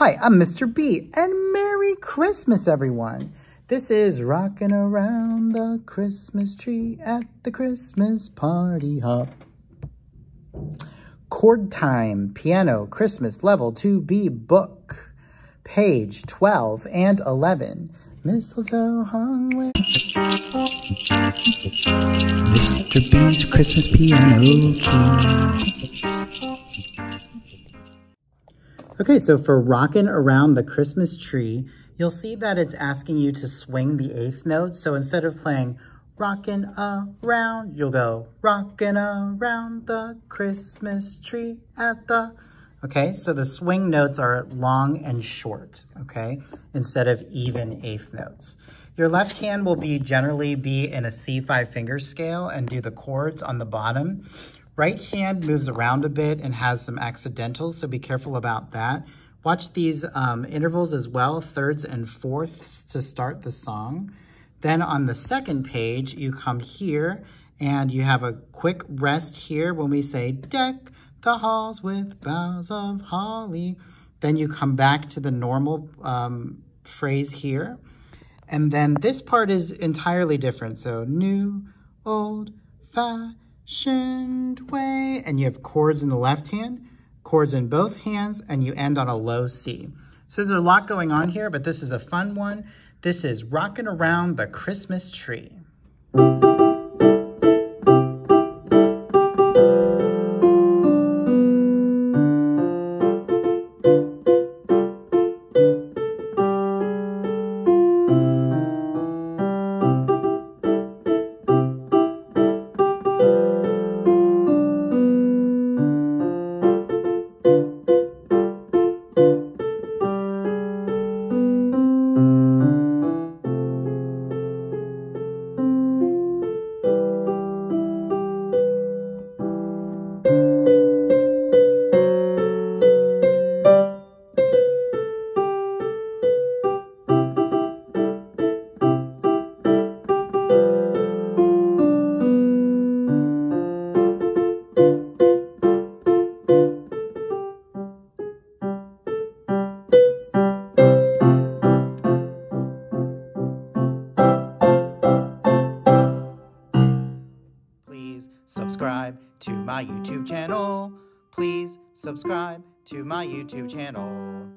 Hi, I'm Mr. B, and Merry Christmas, everyone. This is Rocking Around the Christmas Tree at the Christmas Party Hop. Chord Time, Piano, Christmas, Level 2B Book, page 12 and 11. Mistletoe hung with Mr. B's Christmas Piano Keys. Okay, so for rocking around the Christmas tree, you'll see that it's asking you to swing the eighth note. So instead of playing rocking around, you'll go rocking around the Christmas tree at the okay? So the swing notes are long and short, okay? Instead of even eighth notes. Your left hand will be generally be in a C5 finger scale and do the chords on the bottom. Right hand moves around a bit and has some accidentals, so be careful about that. Watch these um, intervals as well, thirds and fourths to start the song. Then on the second page, you come here and you have a quick rest here when we say deck the halls with boughs of holly. Then you come back to the normal um, phrase here. And then this part is entirely different. So new, old, fashioned way. And you have chords in the left hand, chords in both hands, and you end on a low C. So there's a lot going on here, but this is a fun one. This is Rocking Around the Christmas Tree. Subscribe to my YouTube channel. Please subscribe to my YouTube channel.